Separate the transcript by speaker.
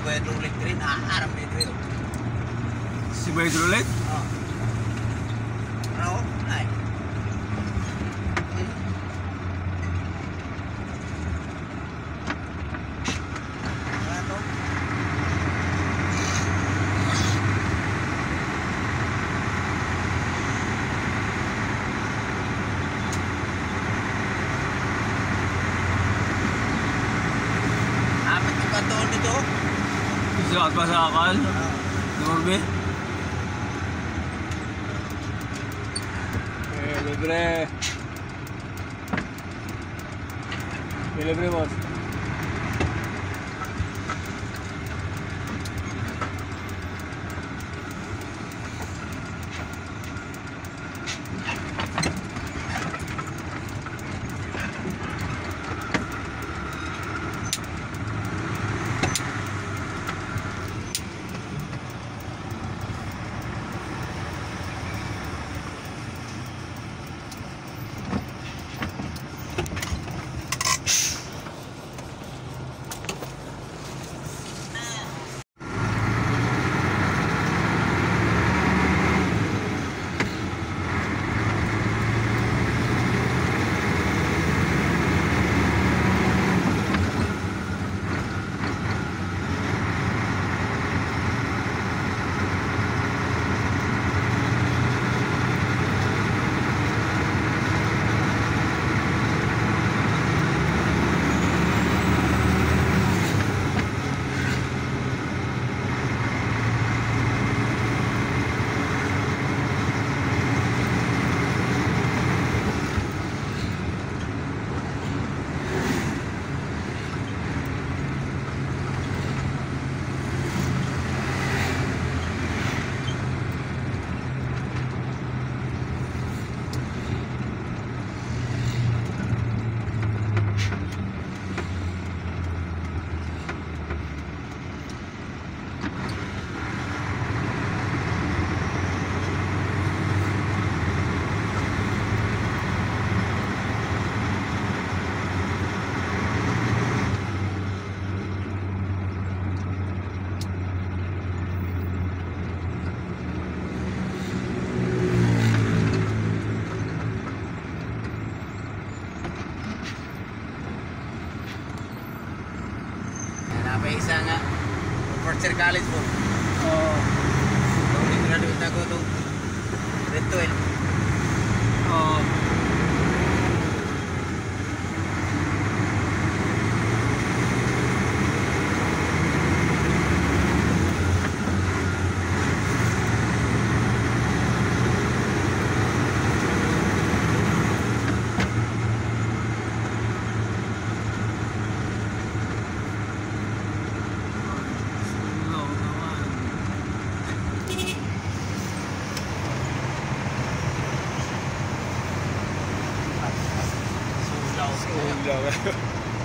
Speaker 1: sebagai hidrolik green
Speaker 2: واپس آغاز دور में Celebre. Celebre más.
Speaker 1: Teacher college ಹೋಗಿ ನಿಂಗೆ ನಡುವೆ ತಗೋದು ಎತ್ತು
Speaker 2: ございま